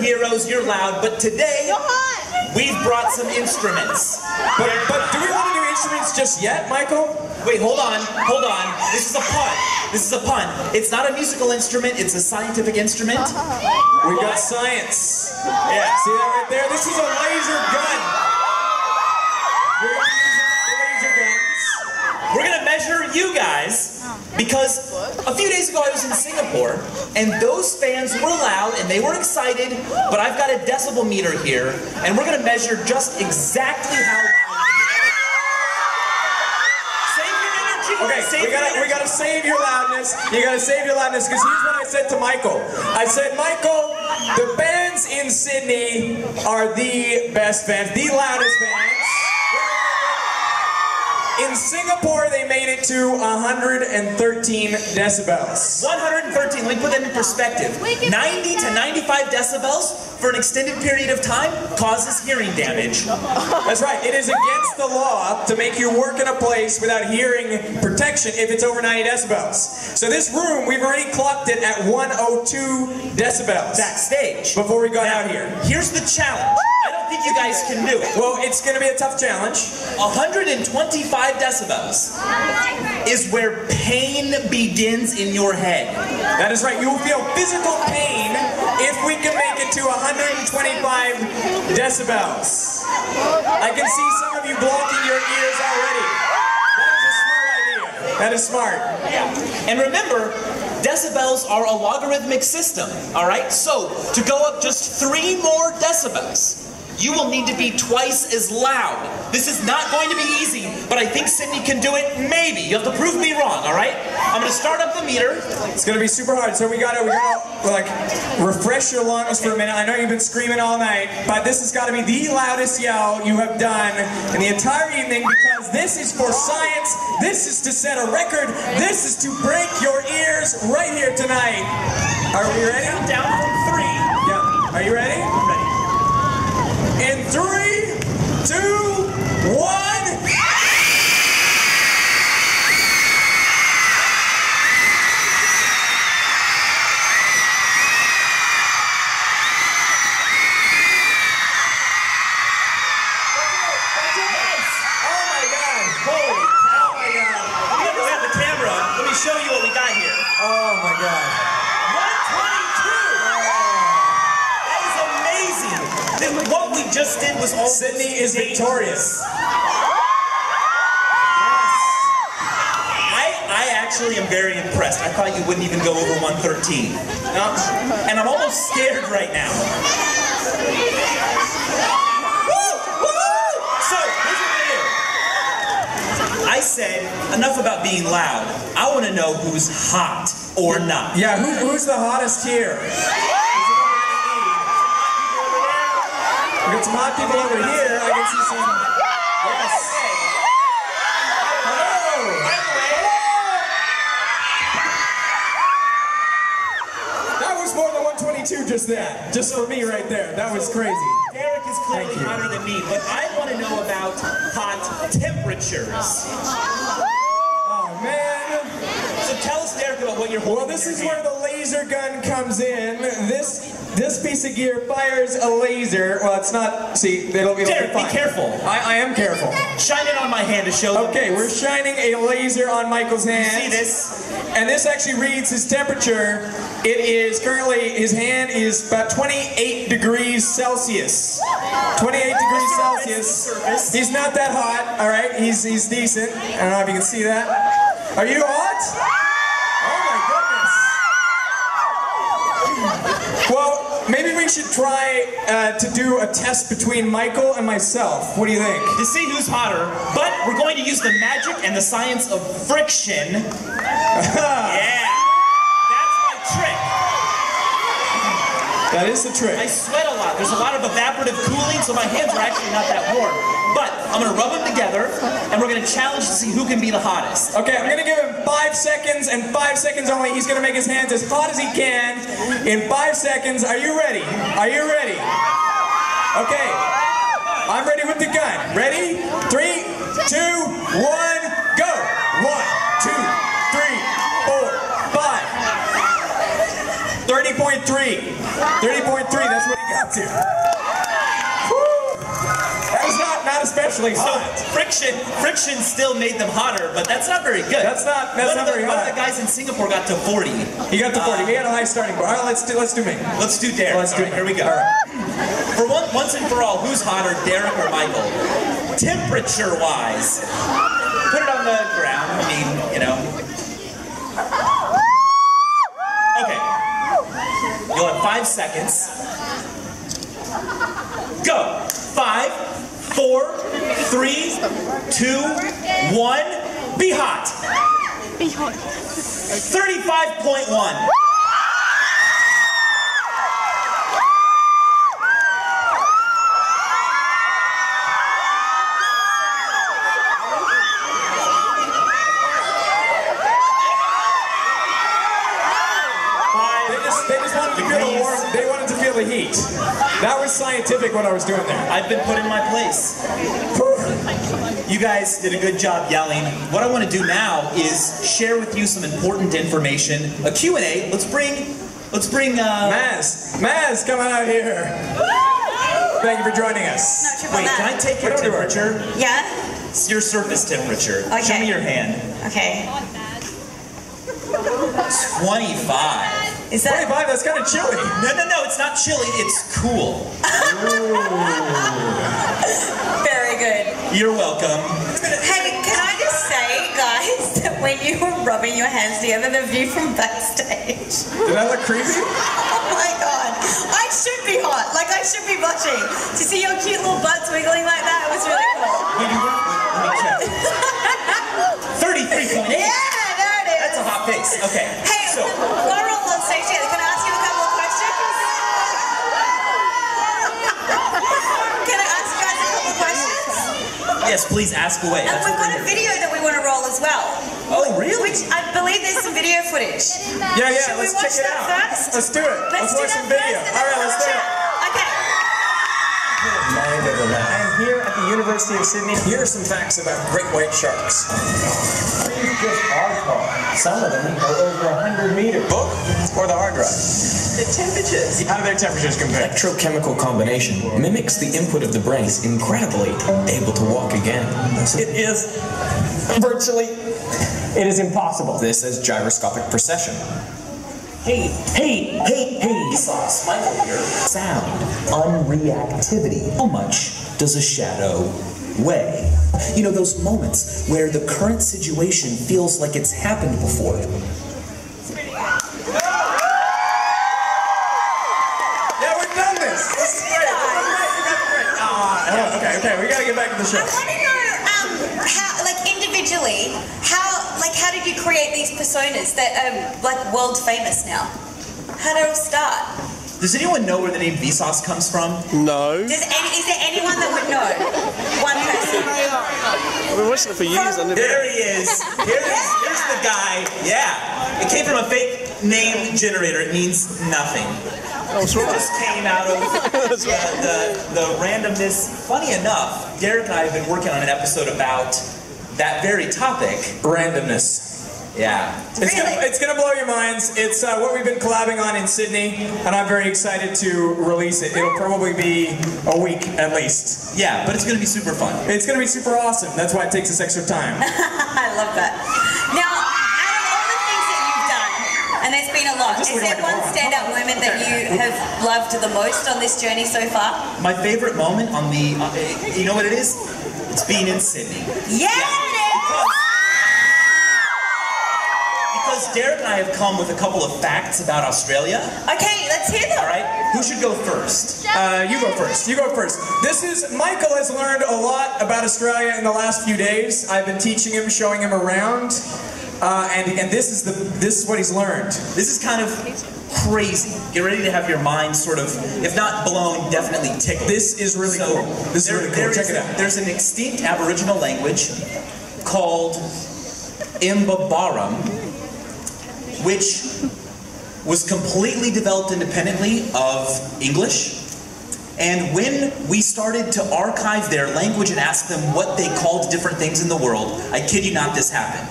Powerful, you're loud, but today we've brought some instruments. But, but do we want to do instruments just yet, Michael? Wait, hold on, hold on. This is a pun. This is a pun. It's not a musical instrument, it's a scientific instrument. Uh-huh. We got science. Yeah. See that right there? This is a laser gun. We're using laser guns. We're gonna measure you guys because a few days ago I was in Singapore and those fans were loud and they were excited, but I've got a decibel meter here and we're gonna measure just exactly how loud. Save your energy. Okay, Save we gotta we gotta save your loudness. You gotta save your loudness because here's what I said to Michael. I said, Michael, the bands in Sydney are the best fans, the loudest fans. In Singapore, they made it to 113 decibels. 113, let me put that in perspective. 90 to 95 decibels for an extended period of time causes hearing damage. That's right. It is against the law to make you work in a place without hearing protection if it's over 90 decibels. So this room, we've already clocked it at 102 decibels Backstage. before we got Now, out here. Here's the challenge. Think you guys can do it. Well, it's going to be a tough challenge. 125 decibels is where pain begins in your head. That is right. You will feel physical pain if we can make it to 125 decibels. I can see some of you blocking your ears already. That is a smart idea. That is smart. And remember, decibels are a logarithmic system, all right? So, to go up just three more decibels, you will need to be twice as loud. This is not going to be easy, but I think Sydney can do it. Maybe. You have to prove me wrong, all right? I'm going to start up the meter. It's gonna be super hard. So we gotta, we gotta like refresh your lungs for a minute. I know you've been screaming all night, but this has got to be the loudest yell you have done in the entire evening because this is for science. This is to set a record. This is to break your ears right here tonight. Are we ready? Down from three. Yeah. Are you ready? Three, two, one. What we just did was all Sydney is victorious. Actually am very impressed. I thought you wouldn't even go over 113. Um, and I'm almost scared right now. Woo! Woo! So, here's what we're do. I said, enough about being loud. I want to know who's hot or not. Yeah, who, who's the hottest here? Some hot people over here. I can see some. Yes. Hello. By the That was more than 122 just then. Just for me right there. That was crazy. Derek is clearly hotter than me, but I want to know about hot temperatures. Man. So tell us, Derek, about what you're holding. Well, this is your where the laser gun comes in. This this piece of gear fires a laser. Well, it's not. See, it'll be Derek, be fine. careful. I, I am careful. Shine it on my hand to show them. Okay, we're shining a laser on Michael's hand. See this? And this actually reads his temperature. It is currently, his hand is about 28 degrees Celsius. 28 degrees Celsius. He's not that hot, all right? He's, he's decent. I don't know if you can see that. Are you hot? Maybe we should try uh, to do a test between Michael and myself. What do you think? To see who's hotter, but we're going to use the magic and the science of friction. yeah. That's my trick. That is the trick. I sweat There's a lot of evaporative cooling, so my hands are actually not that warm. But I'm gonna rub them together, and we're gonna challenge to see who can be the hottest. Okay, I'm gonna give him five seconds and five seconds only. He's gonna make his hands as hot as he can in five seconds. Are you ready? Are you ready? Okay, I'm ready with the gun. Ready? Three, two, one, go! One, two, three, four, five. 35 30.3. 30.3, that's what he got to. That was not, not especially So hot. friction, friction still made them hotter, but that's not very good. That's not- that's one not the, very One of hot. the guys in Singapore got to 40. He got to 40. Uh, he had a high starting bar. All right, let's do, let's do me. Let's do Derek. Let's do All right, me. here we go. All right. For one, once and for all, who's hotter, Derek or Michael? Temperature-wise, put it on the ground. I mean, you know. Okay. You'll have five seconds. Go. Five, four, three, two, one. Be hot. Be hot. 35.1. scientific what I was doing there. I've been put in my place. You guys did a good job yelling. What I want to do now is share with you some important information. A Q&A. Let's bring, let's bring, uh, Maz, Maz, come on out here. Thank you for joining us. Not sure about wait, can I take your What do I do? temperature? Yeah? It's your surface temperature. Show me your hand. Okay. 25. Is that 25, that's kind of chilly. No, no, no, it's not chilly, it's cool. very good? You're welcome. Hey, can I just say, guys, that when you were rubbing your hands together, the view from backstage. Did that look creepy? Oh my god. I should be hot. Like, I should be blushing. To see your cute little butts wiggling like that it was really cool. Wait, you were- let me check. 33.8. Yeah, there it is. That's a hot face. Okay. Hey, So, we're all on stage together. Can I ask you a couple of questions? Can I ask you guys a couple of questions? Yes, please ask away. And That's we've got a video that we want to roll as well. Oh, really? Which I believe there's some video footage. Yeah, yeah, Should let's watch check it that out. first? Let's do it. Let's, Let's, do watch some video. first and All then right, we'll let's do it. Okay. I am here at the University of Sydney. Here are some facts about great white sharks. These just are tall. Some of them are over 100 meters. Book or the hard drive? The temperatures. How do their temperatures compare? Electrochemical combination mimics the input of the brain. Incredibly able to walk again. It is virtually, it is impossible. This is gyroscopic precession. Hey, hey, hey, hey. Sauce, Michael here. Sound. Unreactivity. How much does a shadow weigh? You know, those moments where the current situation feels like it's happened before. Yeah, we've done this. This is great. Ah, okay, okay, we gotta get back to the show. I want to know um, how, like individually, how, like, how did you create these personas that are like world famous now? How did it all start? Does anyone know where the name Vsauce comes from? No. Does any, is there anyone that would know? One person. I've been watching it for years. I never. There he is. Here's, here's the guy. Yeah. It came from a fake name generator. It means nothing. That's It just came out of the, the, the randomness. Funny enough, Derek and I have been working on an episode about that very topic. Randomness. Yeah. It's gonna, it's gonna blow your minds. It's uh, what we've been collabing on in Sydney, and I'm very excited to release it. It'll probably be a week at least. Yeah, but it's going to be super fun. It's gonna be super awesome. That's why it takes us extra time. I love that. Now, out of all the things that you've done, and there's been a lot, Just is there one moron. standout moment that you have loved the most on this journey so far? My favorite moment on the, on, eh, you know what it is? It's being in Sydney. Yeah, it is! Because Derek and I have come with a couple of facts about Australia. Okay, let's hear them. All right, who should go first? Uh, you go first. You go first. This is Michael has learned a lot about Australia in the last few days. I've been teaching him, showing him around, uh, and and this is the this is what he's learned. This is kind of crazy. Get ready to have your mind sort of, if not blown, definitely tickled. This is really So, cool. This is really cool. Check is- it out. There's an extinct Aboriginal language called Mbabaram, which was completely developed independently of English. And when we started to archive their language and ask them what they called different things in the world, I kid you not, this happened.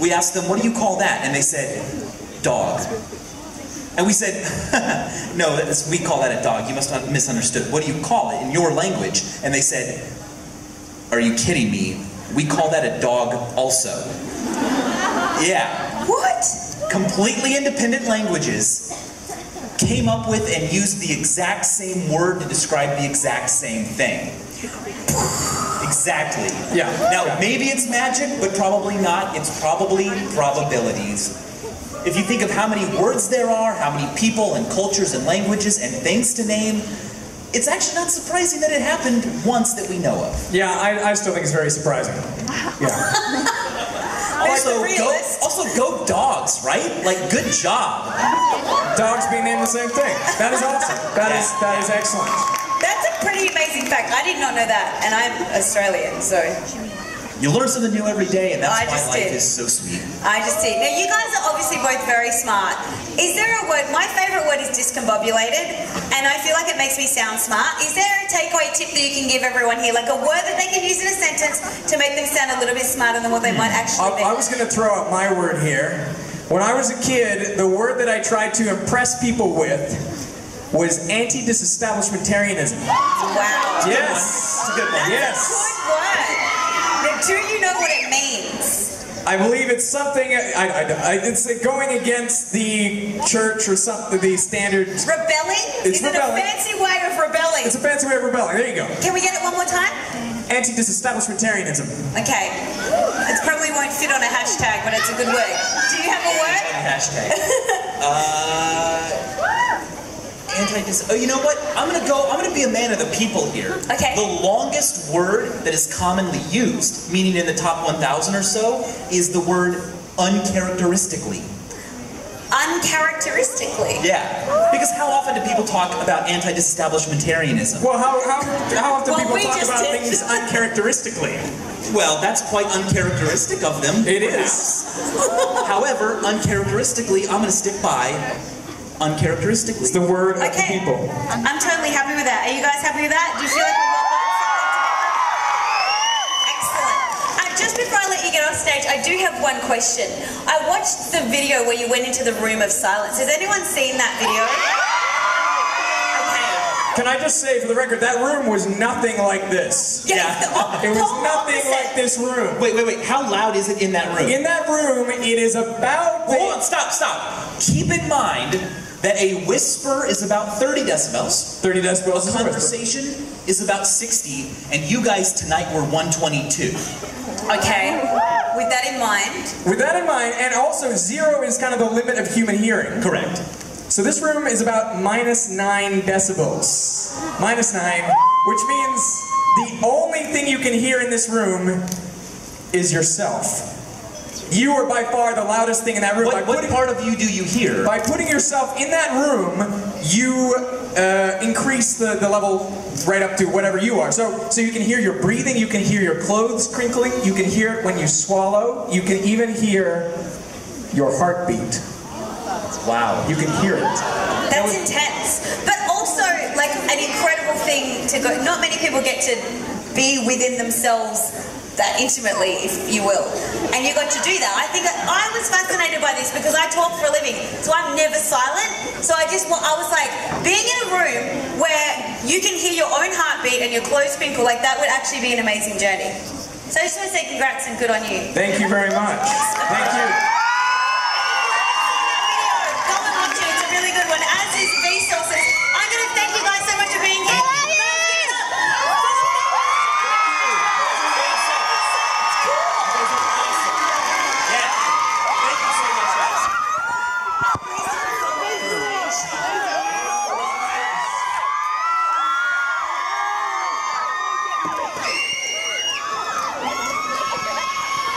We asked them, what do you call that? And they said, dog. And we said, no, that's, we call that a dog. You must have misunderstood. What do you call it in your language? And they said, are you kidding me? We call that a dog also. Yeah. What? Completely independent languages came up with and used the exact same word to describe the exact same thing. Exactly. Yeah. Now, Yeah. maybe it's magic, but probably not. It's probably probabilities. If you think of how many words there are, how many people and cultures and languages and things to name, it's actually not surprising that it happened once that we know of. Yeah, I, I still think it's very surprising. Yeah. Also, go, also go dogs, right? Like, good job. Dogs being named the same thing. That is awesome. That is that is excellent. That's a pretty amazing fact. I did not know that, and I'm Australian, so You learn something new every day, and that's I why just life did. is so sweet. I just did. Now, you guys are obviously both very smart. Is there a word? My favorite word is discombobulated, and I feel like it makes me sound smart. Is there a takeaway tip that you can give everyone here, like a word that they can use in a sentence to make them sound a little bit smarter than what they might actually be? I, I was going to throw out my word here. When I was a kid, the word that I tried to impress people with was anti-disestablishmentarianism. Wow. Yes. It's a good one. Yes. Good. Now, do you know what it means? I believe it's something. I, I, I, it's going against the church or something. The standard. Rebelling? It's is rebelling. it a fancy way of rebelling? It's a fancy way of rebelling. There you go. Can we get it one more time? Anti-disestablishmentarianism. Okay. It probably won't fit on a hashtag, but it's a good word. Do you have a word? Hashtag. uh, anti dis. Oh, you know what? I'm gonna go. I'm gonna be a man of the people here. Okay. The longest word that is commonly used, meaning in the top 1,000 or so, is the word uncharacteristically. Uncharacteristically. Yeah. Because how often do people talk about anti-disestablishmentarianism? Well, how, how, how often Well, people talk about did. things uncharacteristically? Well, that's quite uncharacteristic of them. It is. perhaps. However, uncharacteristically, I'm gonna stick by uncharacteristically. It's the word of the people. I'm totally happy with that. Are you guys happy with that? Do you feel like we've all learned something together? Excellent. Uh, just before I let you get off stage, I do have one question. I watched the video where you went into the room of silence. Has anyone seen that video? Can I just say, for the record, that room was nothing like this. Yes, Yeah. the It was nothing opposite. like this room. Wait, wait, wait. How loud is it in that room? In that room, it is about. Hold on, stop, stop. Keep in mind that a whisper is about 30 decibels. 30 decibels is a whisper. Conversation is about 60, and you guys tonight were 122. Okay. With that in mind, With that in mind, and also zero is kind of the limit of human hearing. Correct. So this room is about minus nine decibels. Minus nine, which means the only thing you can hear in this room is yourself. You are by far the loudest thing in that room. By What, what putting- part of you do you hear? By putting yourself in that room, you uh, increase the, the level right up to whatever you are. So, so you can hear your breathing, you can hear your clothes crinkling, you can hear it when you swallow, you can even hear your heartbeat. Wow. You can hear it. that's intense. But also, like, an incredible thing to go. Not many people get to be within themselves that intimately, if you will. And you got to do that. I think I was fascinated by this because I talk for a living, so I'm never silent. So I just, I was like, being in a room where you can hear your own heartbeat and your clothes crinkle, like that would actually be an amazing journey. So I just want to say congrats and good on you. Thank you very much. Thank you.